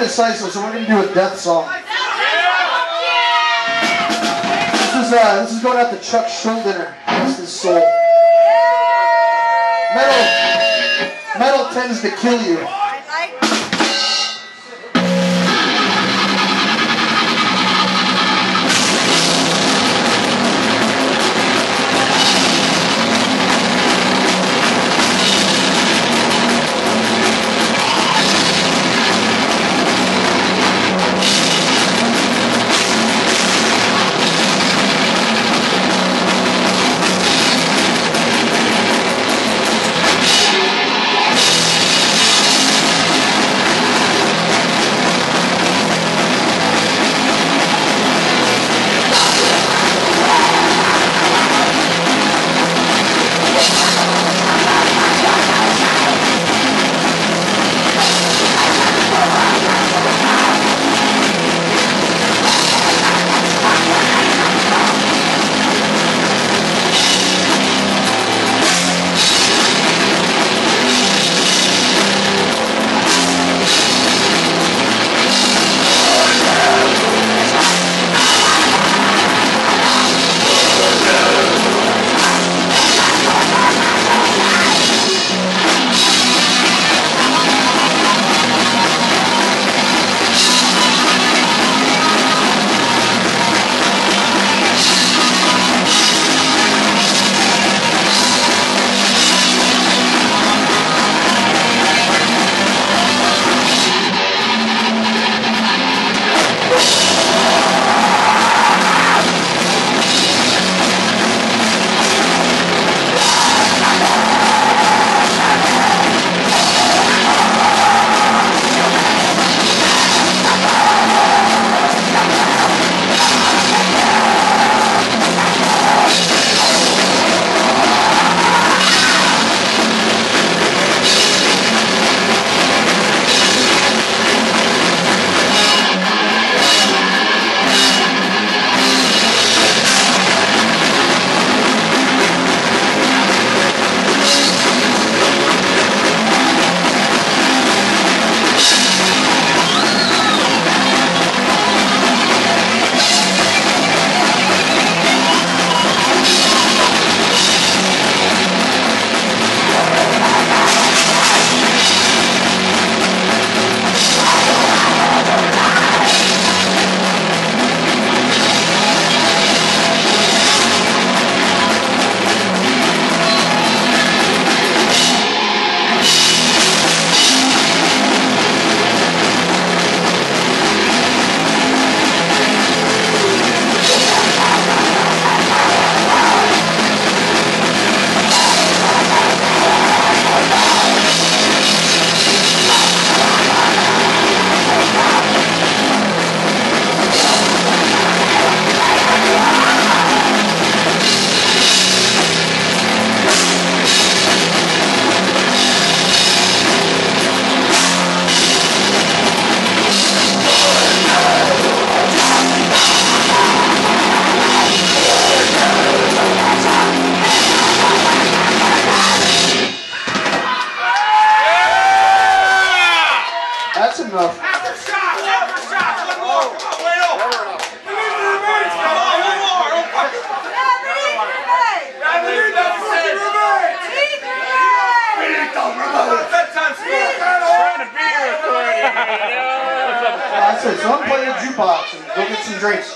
decisive, so we're gonna do a death song. This is uh, this is going out to Chuck Schuldiner. Rest his soul. Metal, metal tends to kill you. Shots! One more! Come on, the! Come on, one more! Don't fucking. That's it. So I'm playing a jukebox and go get some drinks.